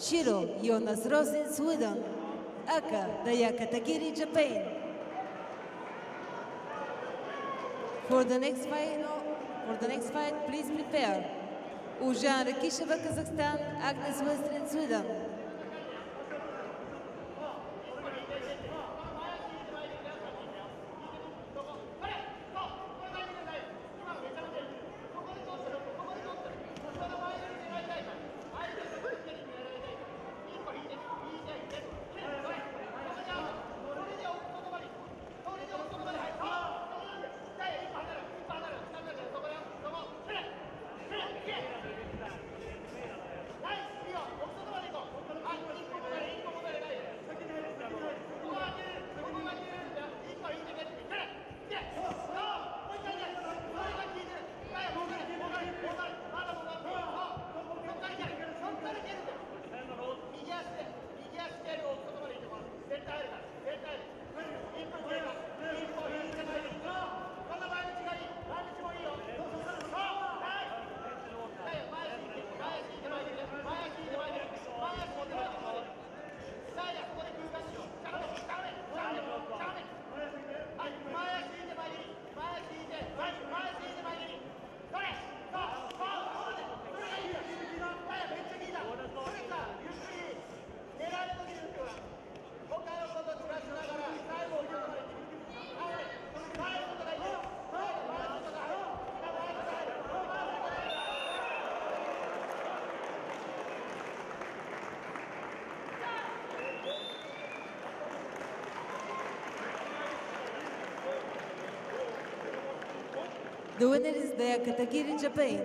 Shiro Jonas Rosin, Sweden. Aka Daiya Katagiri, Japan. For the next fight, for the next fight, please prepare. Ujan Rakisheva, Kazakhstan, Agnes Western, Sweden. The winner is Dayaka Takiri, Japan.